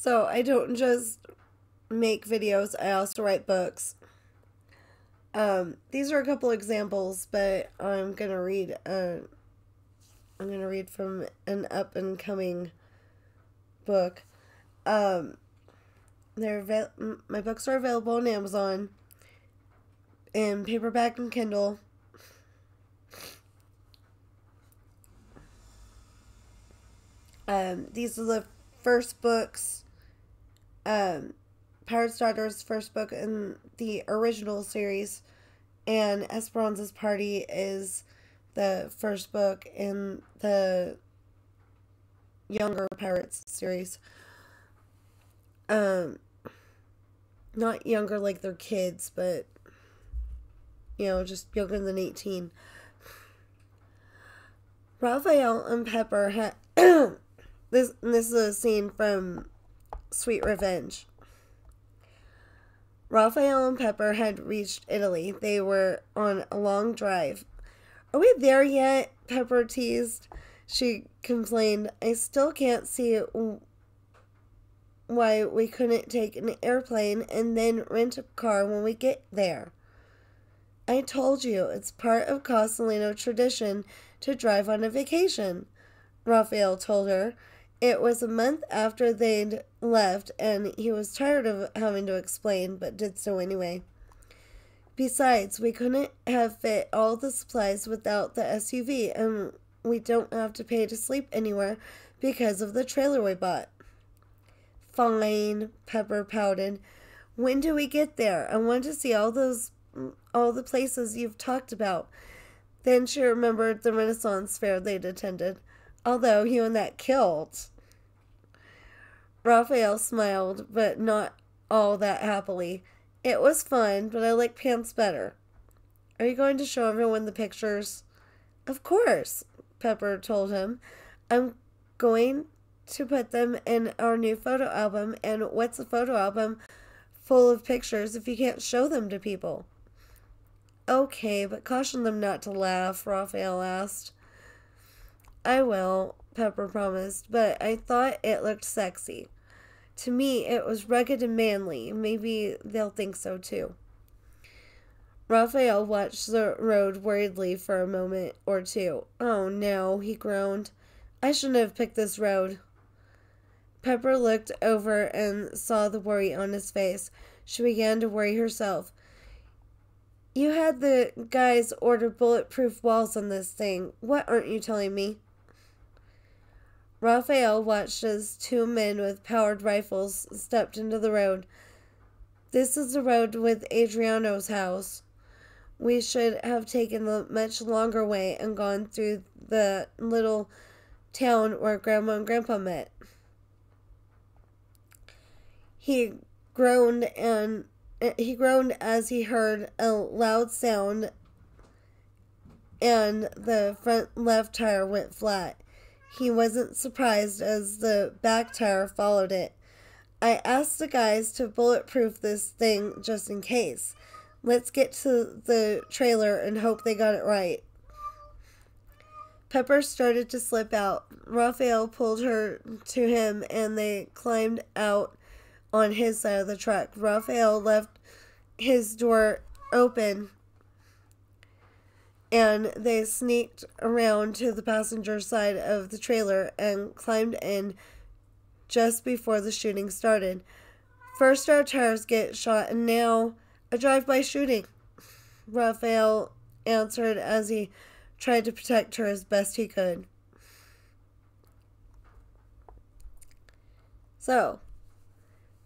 So I don't just make videos, I also write books. Um, these are a couple examples, but I'm gonna read. Uh, I'm gonna read from an up and coming book. Um, they're my books are available on Amazon in paperback and Kindle. Um, these are the first books. Um, Pirate's Daughter's first book in the original series, and Esperanza's Party is the first book in the younger Pirates series. Um, not younger like they're kids, but you know, just younger than 18. Raphael and Pepper had this this is a scene from Sweet Revenge. Raphael and Pepper had reached Italy. They were on a long drive. Are we there yet? Pepper teased. She complained, I still can't see why we couldn't take an airplane and then rent a car when we get there. I told you, it's part of Castellino tradition to drive on a vacation, Raphael told her. It was a month after they'd left, and he was tired of having to explain, but did so anyway. Besides, we couldn't have fit all the supplies without the SUV, and we don't have to pay to sleep anywhere because of the trailer we bought. Fine, Pepper pouted. When do we get there? I want to see all those all the places you've talked about. Then she remembered the Renaissance fair they'd attended, although he and that kilt. Raphael smiled, but not all that happily. It was fun, but I like pants better. Are you going to show everyone the pictures? Of course, Pepper told him. I'm going to put them in our new photo album, and what's a photo album full of pictures if you can't show them to people? Okay, but caution them not to laugh, Raphael asked. I will, Pepper promised, but I thought it looked sexy. To me, it was rugged and manly. Maybe they'll think so too. Raphael watched the road worriedly for a moment or two. Oh no, he groaned. I shouldn't have picked this road. Pepper looked over and saw the worry on his face. She began to worry herself. You had the guys order bulletproof walls on this thing. What aren't you telling me? Raphael watched as two men with powered rifles stepped into the road. This is the road with Adriano's house. We should have taken the much longer way and gone through the little town where Grandma and Grandpa met. He groaned and he groaned as he heard a loud sound and the front left tire went flat. He wasn't surprised as the back tire followed it. I asked the guys to bulletproof this thing just in case. Let's get to the trailer and hope they got it right. Pepper started to slip out. Raphael pulled her to him and they climbed out on his side of the truck. Raphael left his door open and they sneaked around to the passenger side of the trailer and climbed in just before the shooting started. First, our tires get shot, and now a drive by shooting. Raphael answered as he tried to protect her as best he could. So,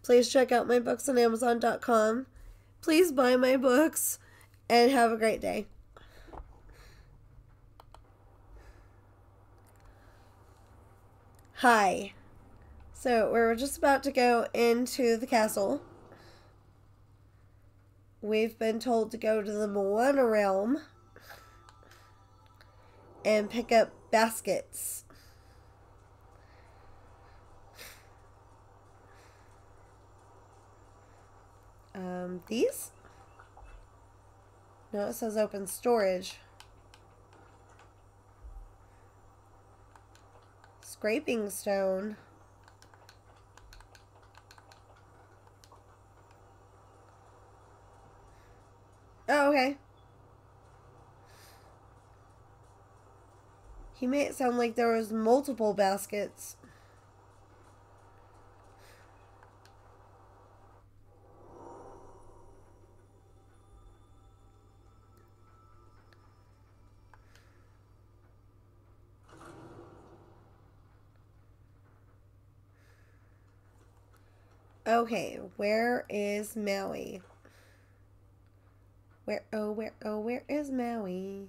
please check out my books on Amazon.com. Please buy my books and have a great day. Hi. So we're just about to go into the castle. We've been told to go to the Moana realm and pick up baskets. Um, these? No, it says open storage. scraping stone. Oh, okay. He made it sound like there was multiple baskets. Okay, where is Maui? Where, oh, where, oh, where is Maui?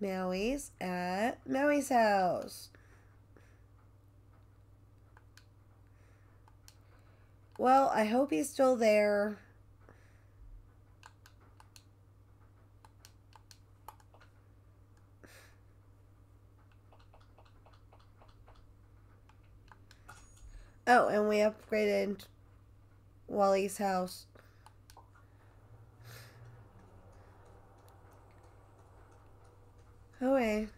Maui's at Maui's house. Well, I hope he's still there. Oh, and we upgraded WALL-E's house. Oh, okay.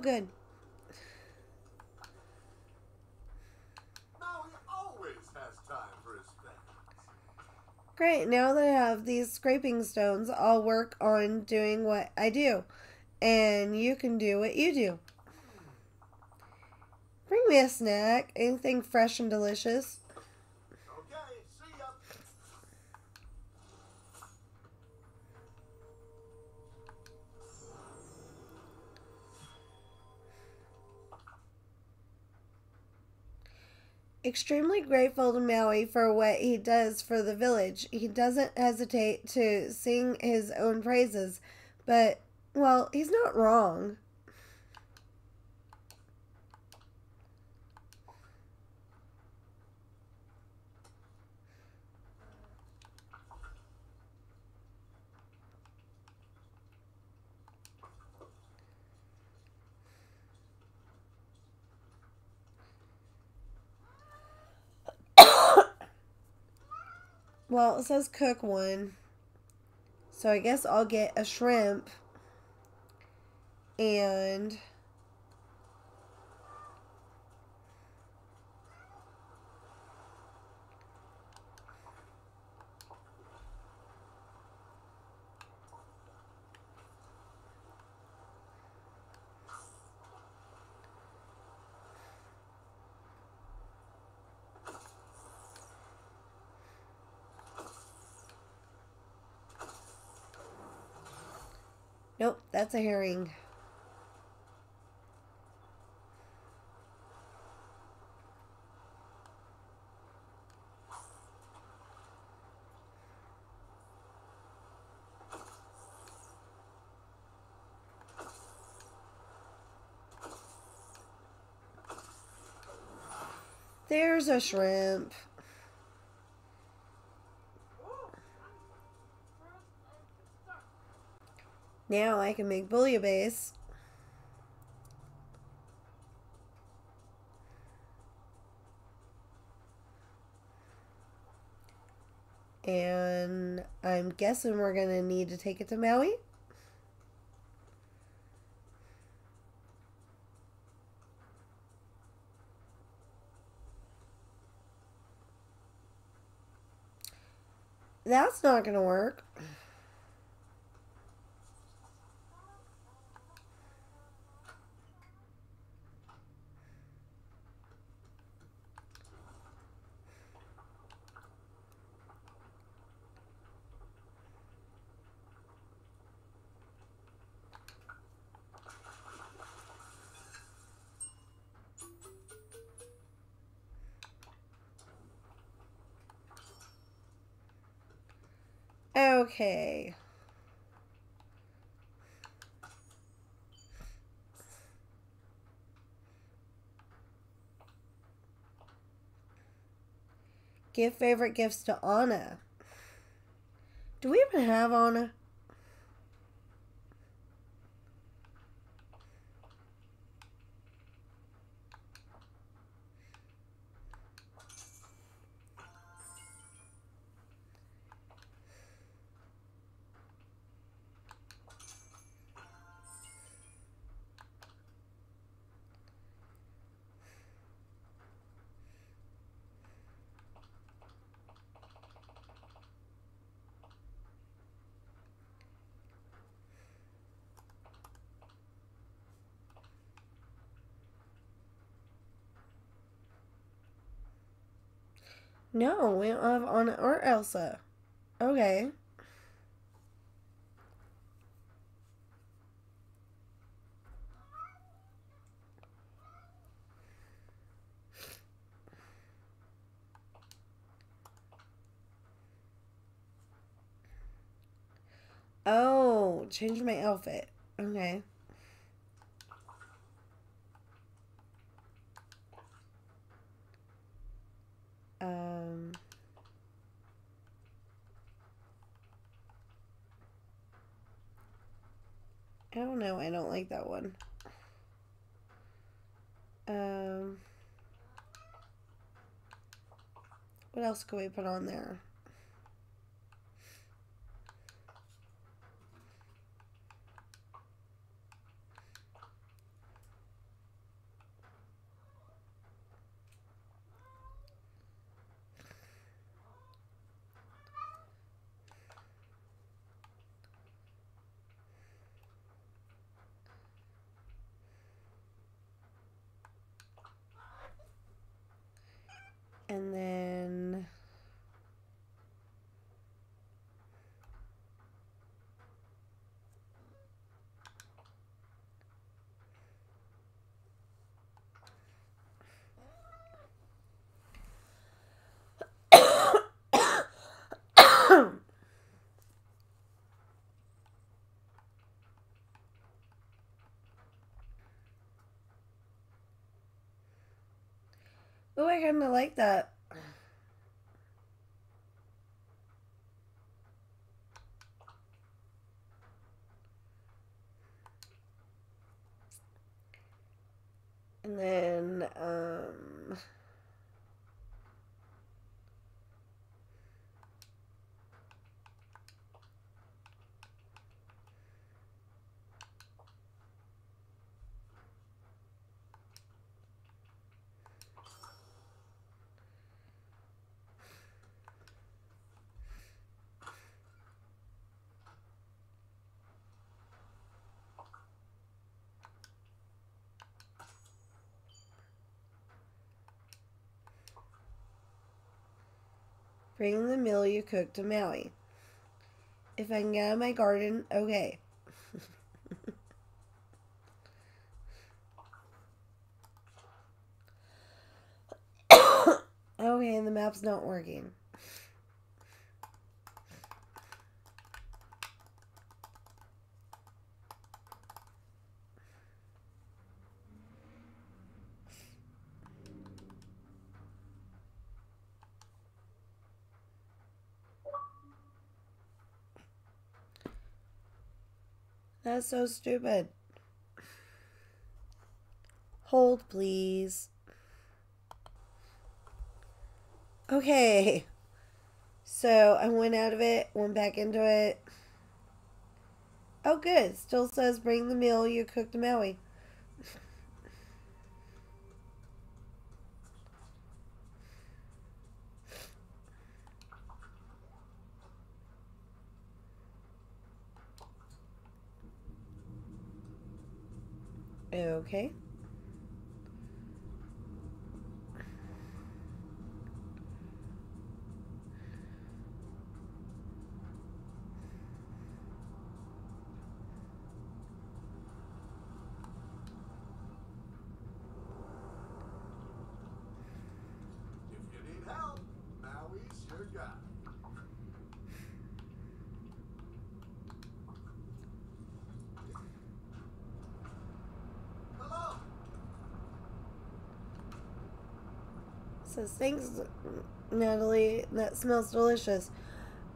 Good. Maui always has time for his friends. Great, now that I have these scraping stones, I'll work on doing what I do. And you can do what you do. Bring me a snack, anything fresh and delicious. Extremely grateful to Maui for what he does for the village. He doesn't hesitate to sing his own praises, but, well, he's not wrong. Well, it says cook one. So I guess I'll get a shrimp and Nope, that's a herring. There's a shrimp. Now I can make bouillabaisse. And I'm guessing we're going to need to take it to Maui. That's not going to work. Okay. Give favorite gifts to Anna. Do we even have Anna? No, we don't have Anna or Elsa. Uh, okay. Oh, change my outfit. Okay. I don't know. I don't like that one. Um. What else could we put on there? And then Oh, I kind of like that. And then, um, bring the meal you cooked to Maui. If I can get out of my garden, okay. okay, and the map's not working. That's so stupid. Hold, please. Okay. So I went out of it, went back into it. Oh, good. Still says bring the meal you cooked to Maui. Okay. If you need help, Maui's your guy. Hello. Says thanks, Natalie. That smells delicious.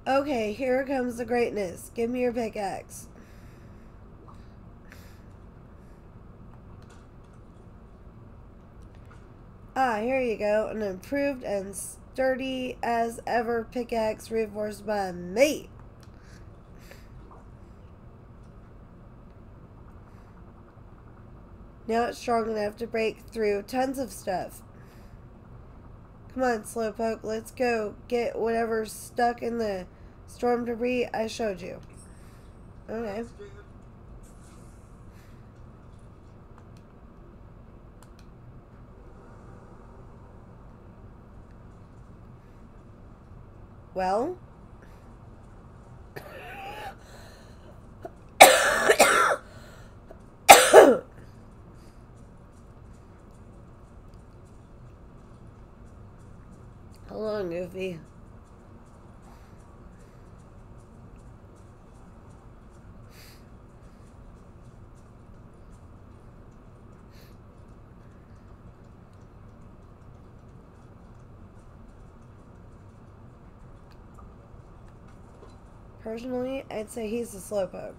Okay, here comes the greatness. Give me your pickaxe. Ah, here you go. An improved and sturdy as ever pickaxe reinforced by me. Now it's strong enough to break through tons of stuff. Come on, Slowpoke, let's go get whatever's stuck in the storm debris I showed you. Okay. Well? Personally, I'd say he's a slowpoke.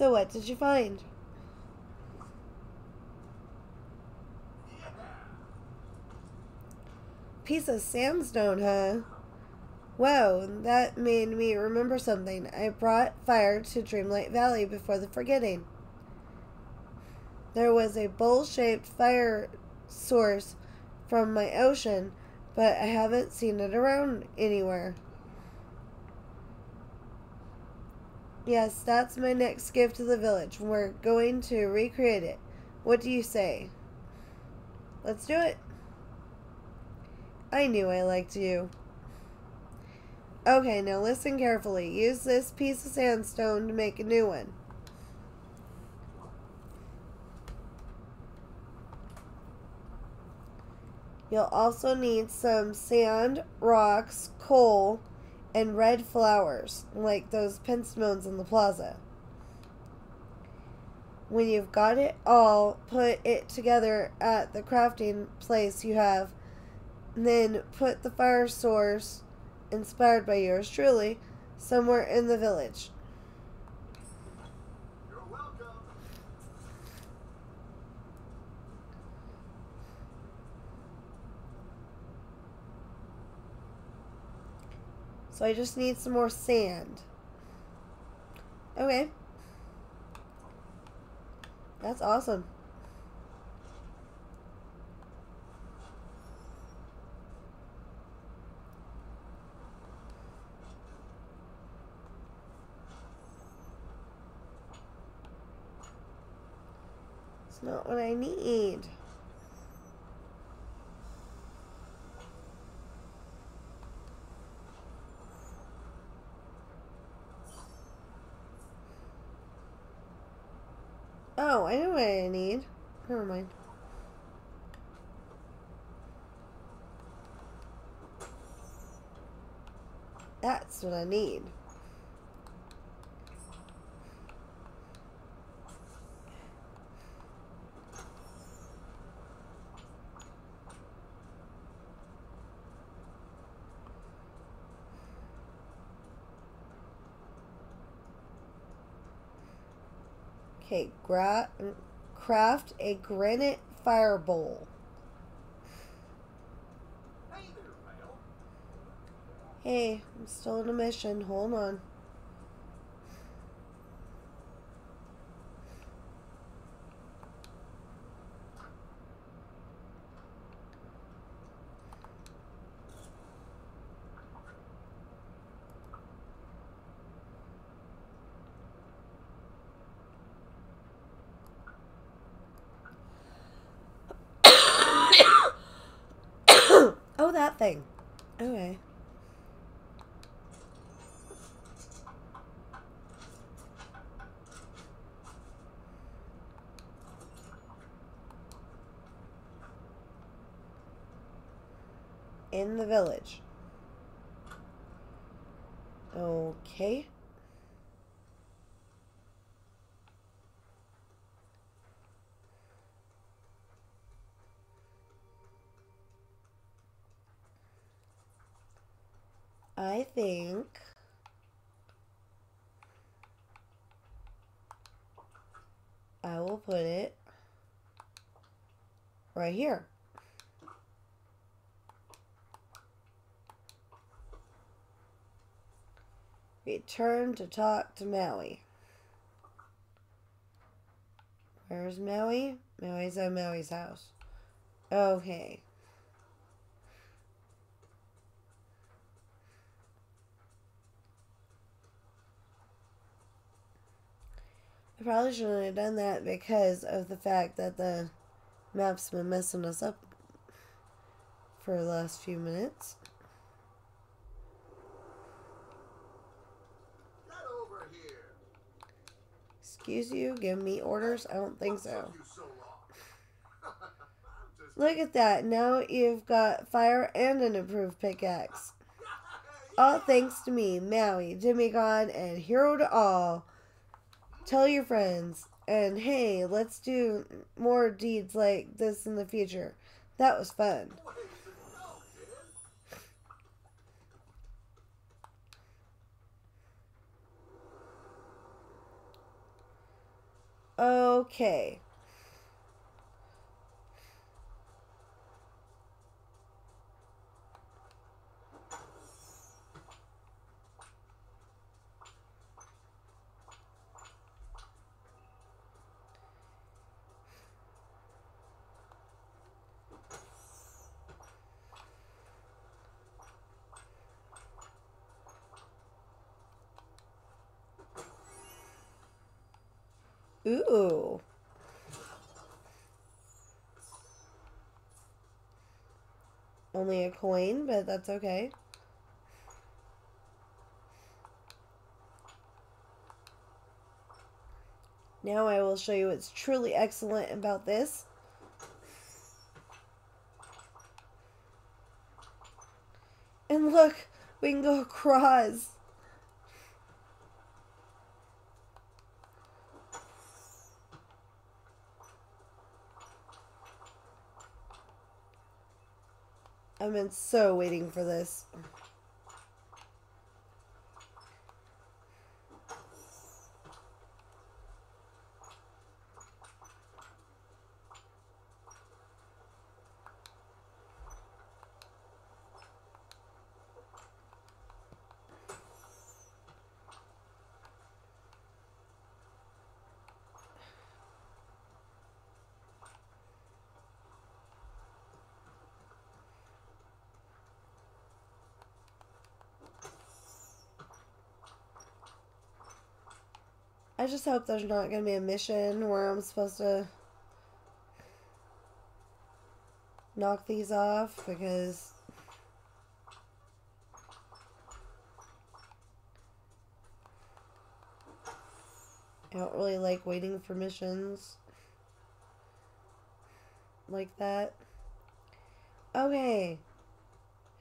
So what did you find? Piece of sandstone, huh? Whoa, that made me remember something. I brought fire to Dreamlight Valley before the forgetting. There was a bowl shaped fire source from my ocean, but I haven't seen it around anywhere. Yes, that's my next gift to the village. We're going to recreate it. What do you say? Let's do it. I knew I liked you. Okay, now listen carefully. Use this piece of sandstone to make a new one. You'll also need some sand, rocks, coal, and red flowers, like those penstemons in the plaza. When you've got it all, put it together at the crafting place you have. Then put the fire source, inspired by yours truly, somewhere in the village. So I just need some more sand. Okay. That's awesome. It's not what I need. Oh, I know what I need. Never mind. That's what I need. Okay, gra- craft a granite fire bowl. Hey still on a mission. Hold on. oh, that thing. Okay. In the village. Okay. I think I will put it right here. Return to talk to Maui. Where's Maui? Maui's at Maui's house. Okay. I probably shouldn't have done that because of the fact that the map's been messing us up for the last few minutes. Get over here. Excuse you, give me orders? I don't think so. took you so long? I'm just Look at that. Now you've got fire and an improved pickaxe. All thanks to me, Maui, demigod, and hero to all. Tell your friends. And hey, let's do more deeds like this in the future. That was fun. ways to go, kid. Okay. Ooh. Only a coin, but that's okay. Now I will show you what's truly excellent about this. And look, we can go across. I've been so waiting for this. I just hope there's not going to be a mission where I'm supposed to knock these off because I don't really like waiting for missions like that. Okay.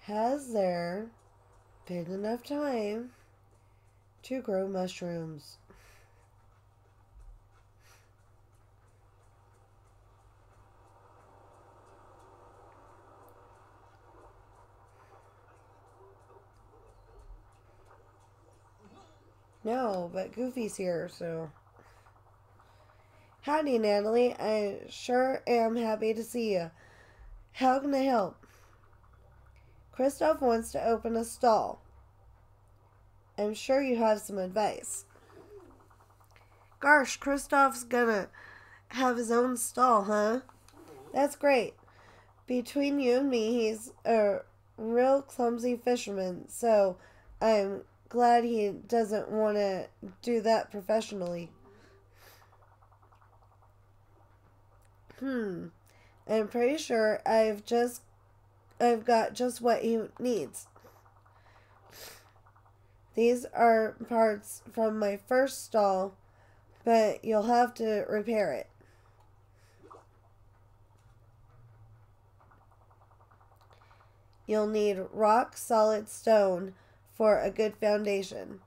Has there been enough time to grow mushrooms? No, but Goofy's here, so. Howdy, Natalie. I sure am happy to see you. How can I help? Kristoff wants to open a stall. I'm sure you have some advice. Gosh, Kristoff's gonna have his own stall, huh? That's great. Between you and me, he's a real clumsy fisherman, so I'm glad he doesn't want to do that professionally. Hmm. I'm pretty sure I've just I've got just what he needs. These are parts from my first stall, but you'll have to repair it. You'll need rock solid stone for a good foundation,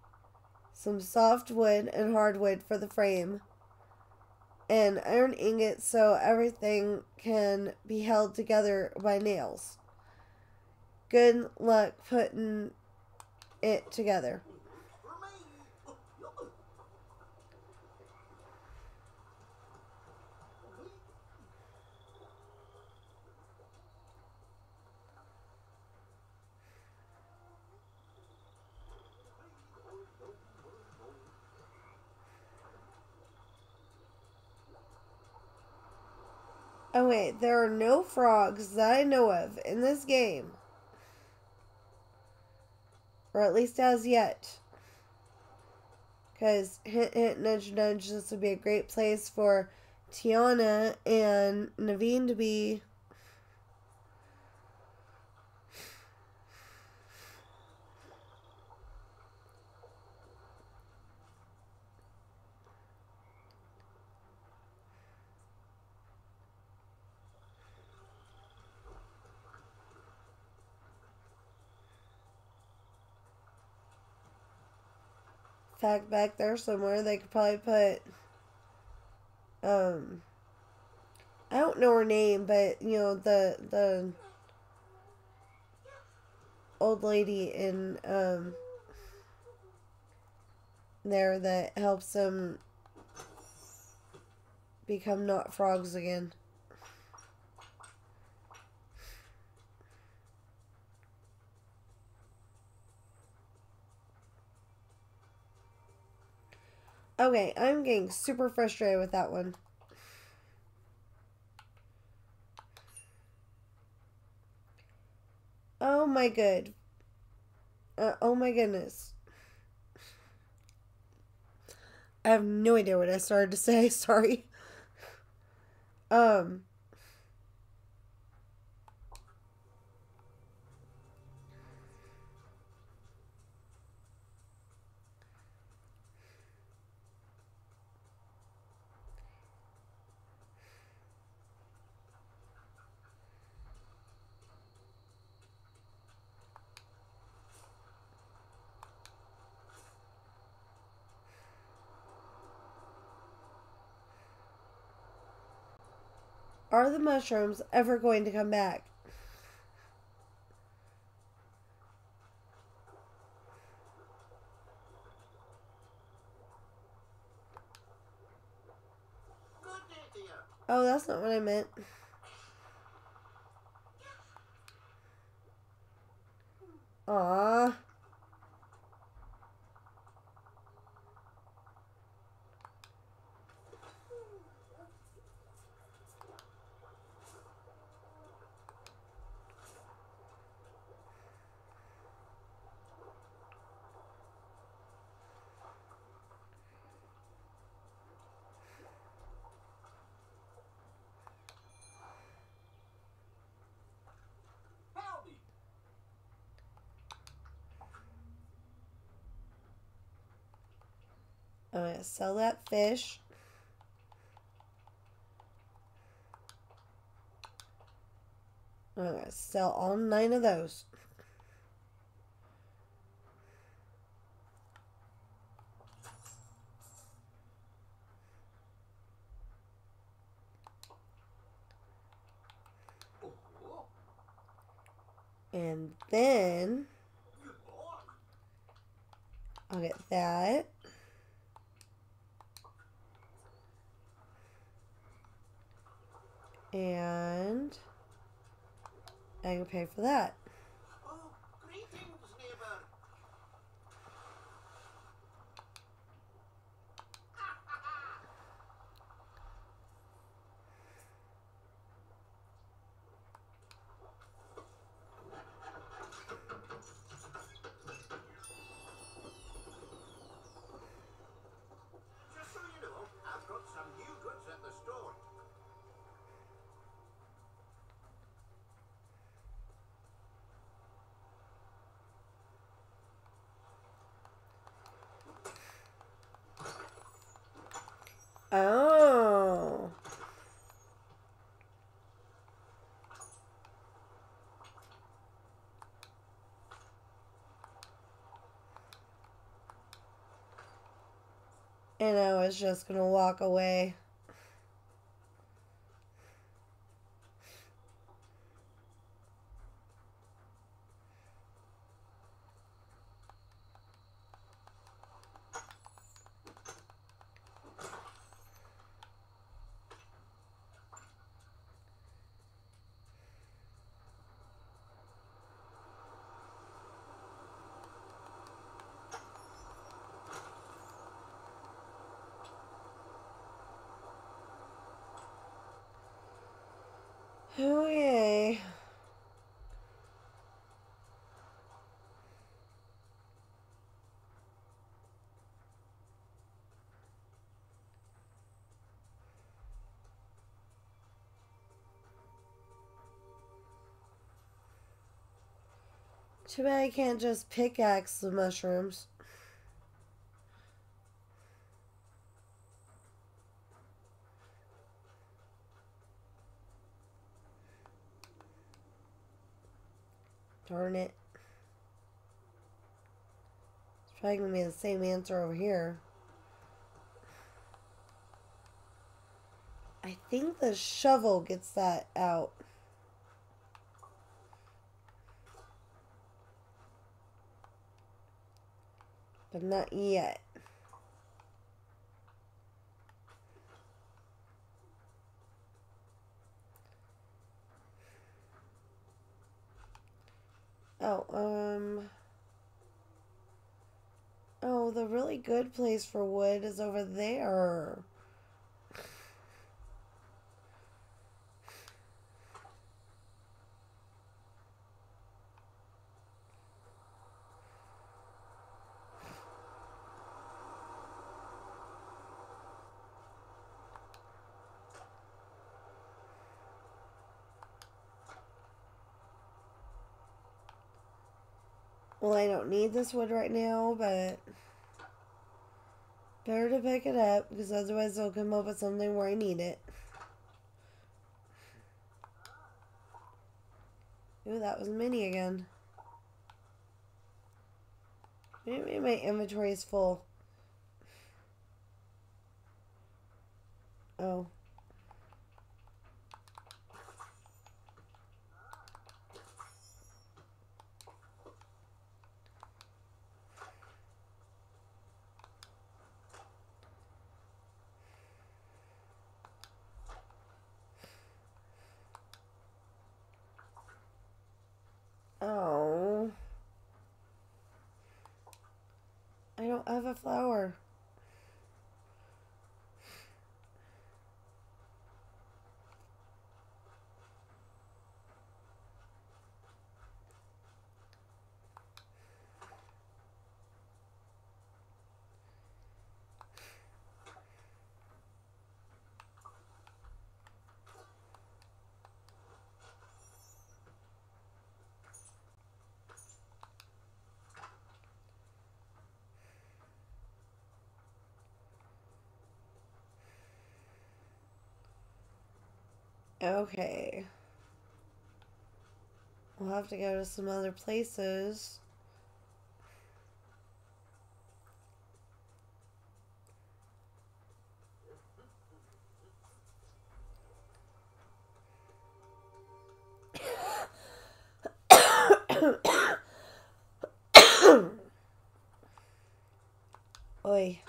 some soft wood and hardwood for the frame, and iron ingots so everything can be held together by nails. Good luck putting it together. Oh wait, there are no frogs that I know of in this game. Or at least as yet. Because hint, hint, nudge, nudge, this would be a great place for Tiana and Naveen to be. Back there somewhere they could probably put um I don't know her name, but you know the the old lady in um there that helps them become not frogs again. Okay, I'm getting super frustrated with that one. Oh my good. Uh, oh my goodness. I have no idea what I started to say. Sorry. Um. Are the mushrooms ever going to come back? Oh, that's not what I meant. Aw. Howdy. Sell that fish. I'm gonna sell all nine of those. And then. I'll get that. And I can pay for that. Oh, greetings, neighbor. Just so you know, I've got some new goods at the store. Oh. And I was just gonna walk away. Too bad I can't just pickaxe the mushrooms. Darn it. It's probably going to be the same answer over here. I think the shovel gets that out. But not yet. Oh, um... Oh, the really good place for wood is over there. Well, I don't need this wood right now, but better to pick it up because otherwise they'll come up with something where I need it. Ooh, that was mini again. Maybe my inventory is full. Oh. I don't have a flower. Okay. We'll have to go to some other places. Oi.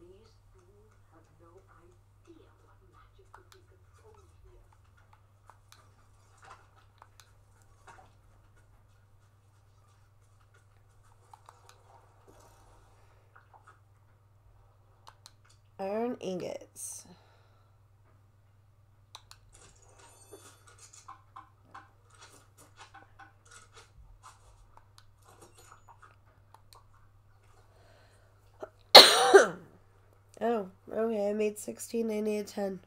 These fools have no idea what magic could be controlled here. Iron ingots. oh, okay, I made 16, I need 10.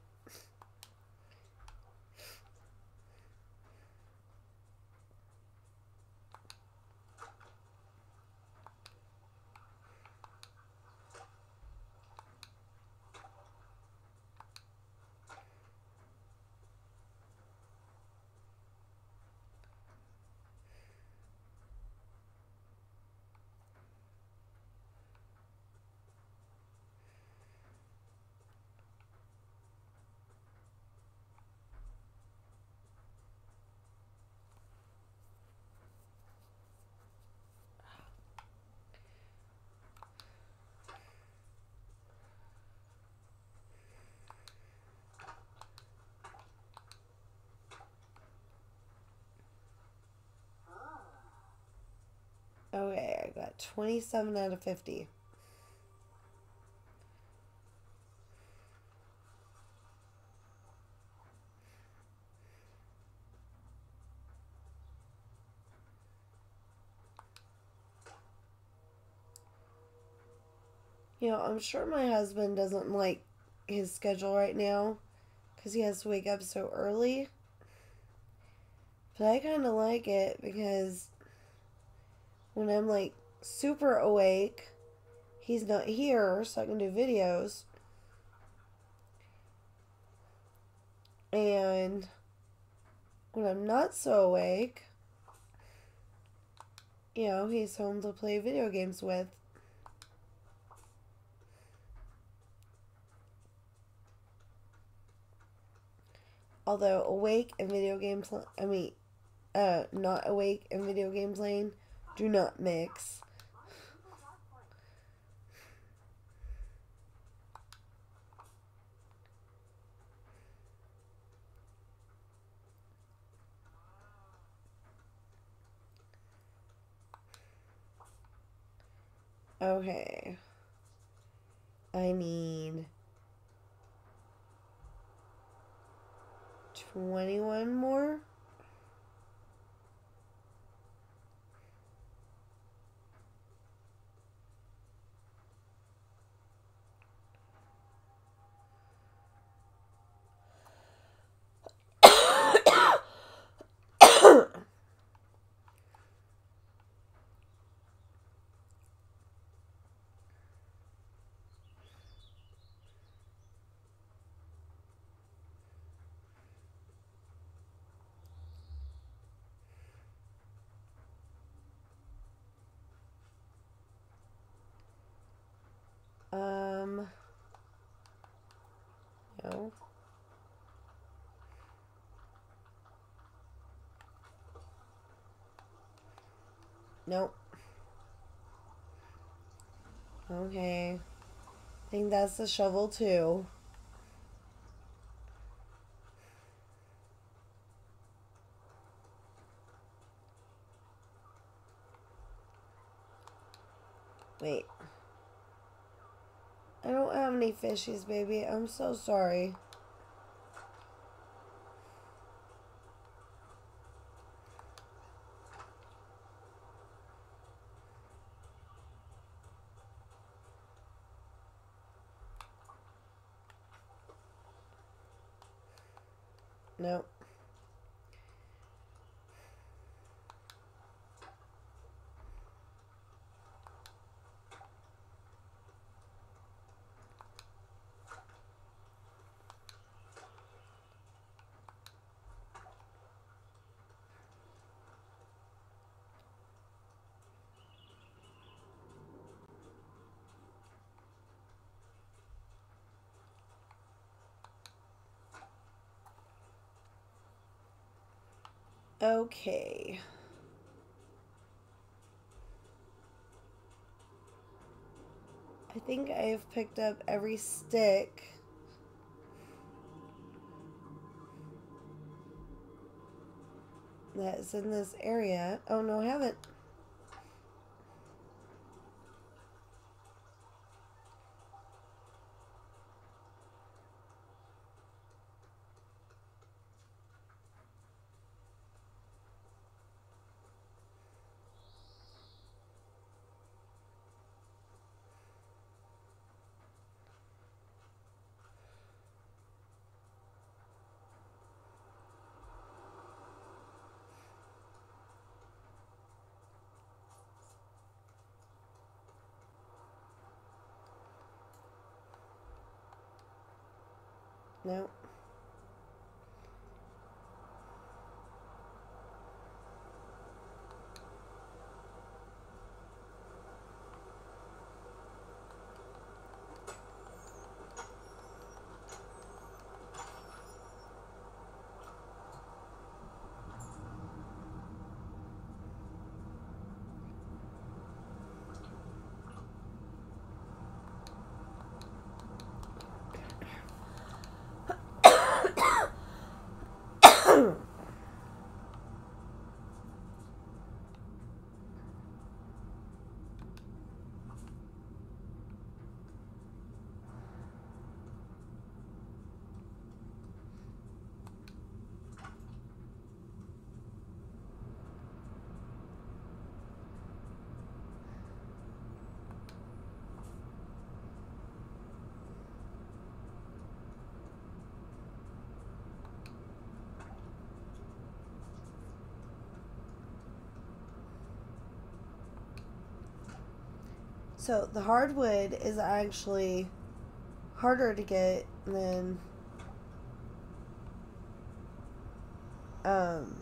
27 out of 50. You know, I'm sure my husband doesn't like his schedule right now because he has to wake up so early. But I kind of like it because when I'm like super awake, he's not here, so I can do videos. And when I'm not so awake, you know, he's home to play video games with. Although awake and video games, I mean, uh, not awake and video games lane do not mix. Okay. I need 21 more. Um, no. Nope. Okay. I think that's the shovel too. Wait. I don't have any fishies, baby. I'm so sorry. Nope. Okay. I think I've picked up every stick. That is in this area. Oh no, I haven't. So the hardwood is actually harder to get than um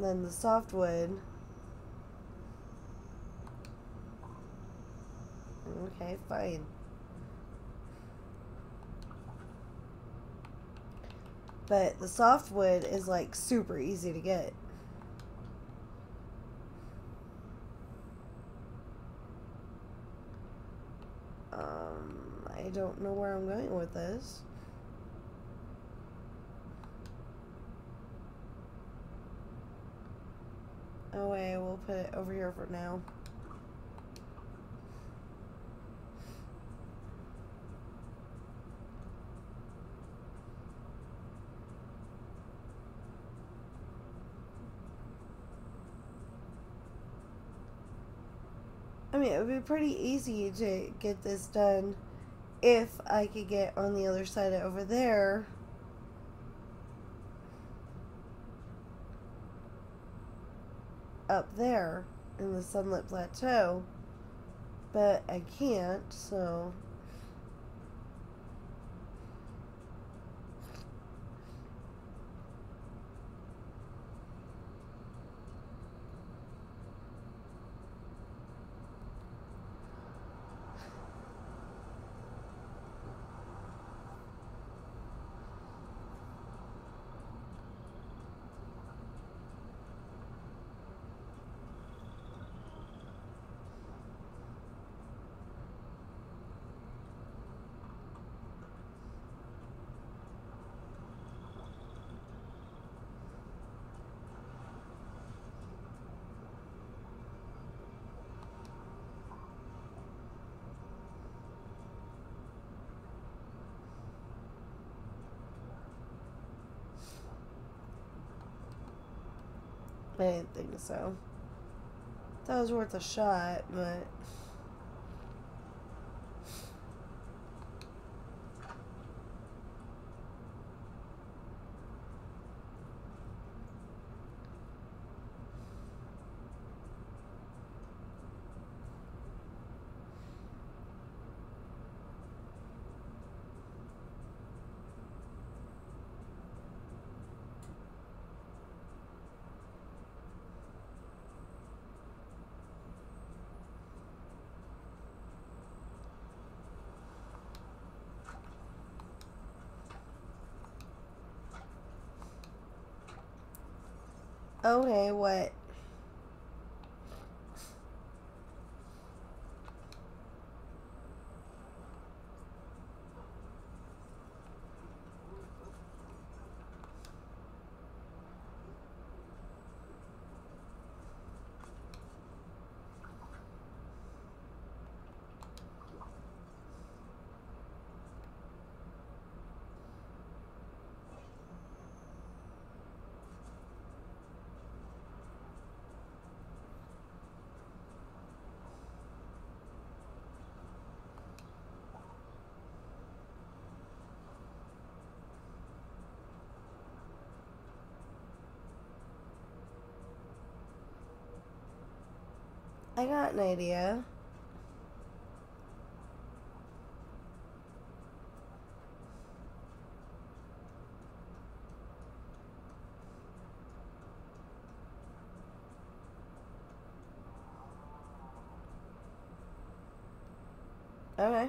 than the softwood. Okay, fine. But the softwood is like super easy to get. Um, I don't know where I'm going with this. Oh wait, we'll put it over here for now. I mean, it would be pretty easy to get this done if I could get on the other side over there. Up there in the sunlit plateau. But I can't, so. I so. That was worth a shot, but. Okay, what? I got an idea. Okay.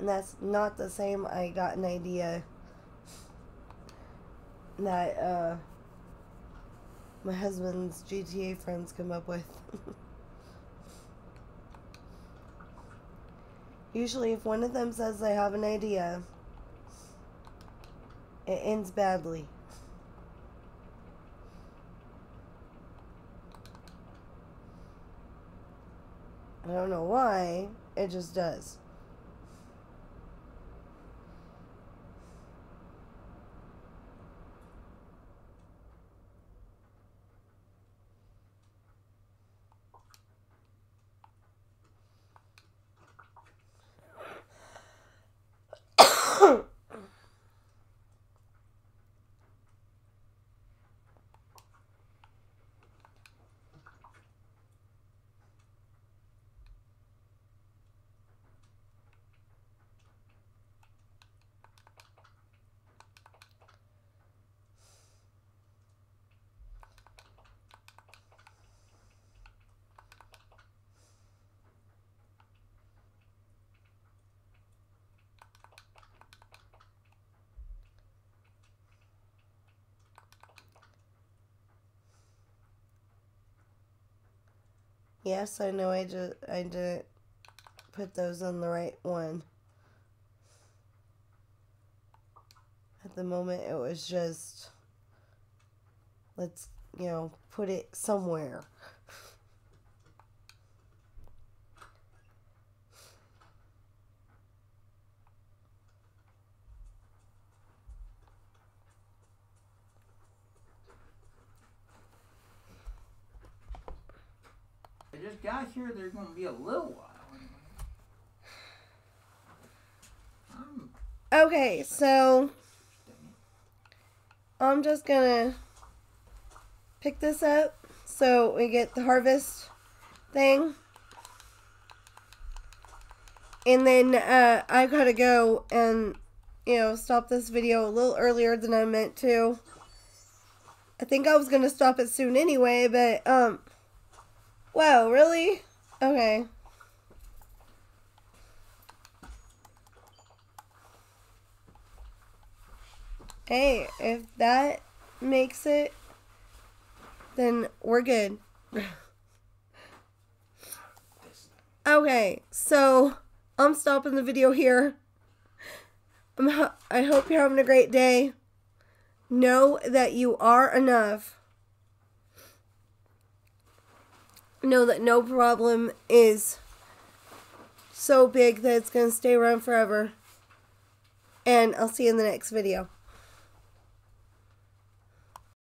And that's not the same I got an idea that uh my husband's GTA friends come up with. Usually, if one of them says they have an idea, it ends badly. I don't know why, it just does. Yes, I know I just I didn't put those on the right one. At the moment it was just let's, you know, put it somewhere. Just got here. They're going to be a little while. anyway. Okay, so I'm just gonna pick this up so we get the harvest thing. And then uh, I gotta go and, you know, stop this video a little earlier than I meant to. I think I was gonna stop it soon anyway, but, um, wow, really? Okay. Hey, if that makes it, then we're good. okay, so I'm stopping the video here. Ho- I hope you're having a great day. Know that you are enough. Know that no problem is so big that it's going to stay around forever. And I'll see you in the next video.